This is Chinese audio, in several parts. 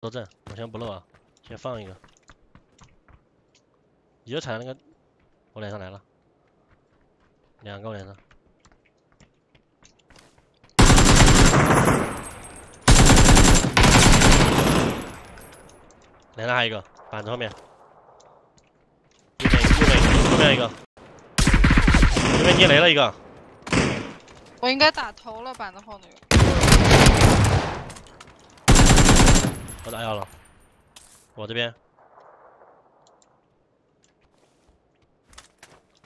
多阵，我先不漏啊，先放一个。你就踩那个，我脸上来了，两个我脸上。脸上还有一个，板子后面。右边右边右边一个，右边捏雷了一个。我应该打头了，板子后那个。我打药了，我这边，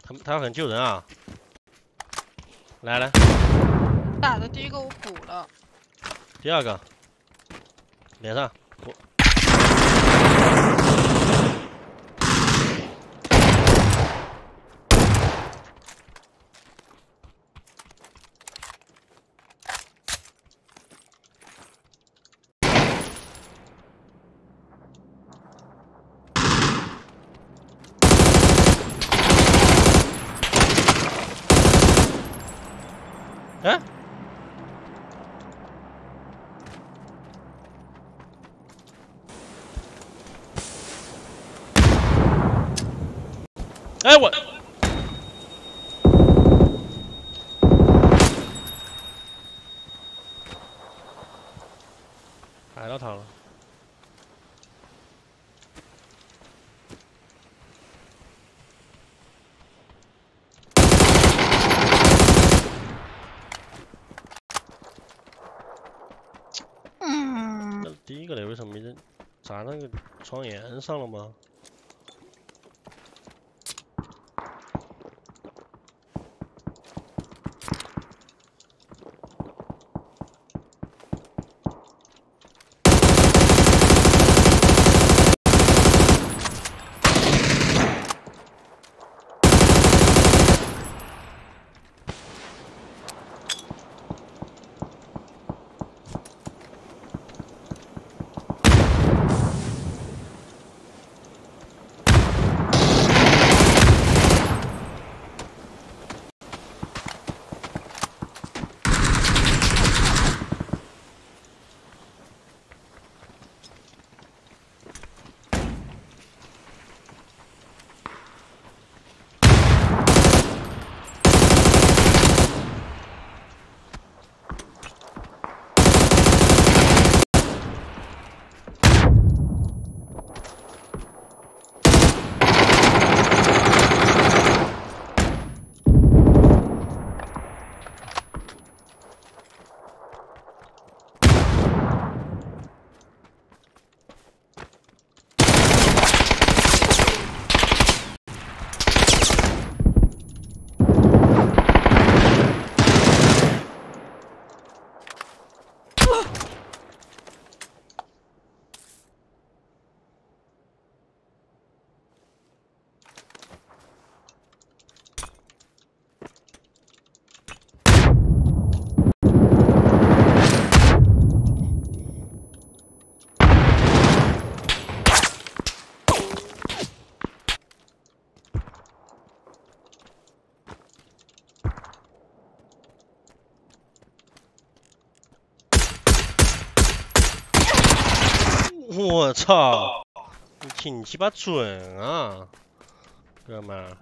他他可能救人啊！来来，打的第一个我补了，第二个，脸上。哎！哎我，挨到他了。第一个雷为什么没扔？砸那个窗沿上了吗？我操！你挺鸡巴准啊，哥们儿。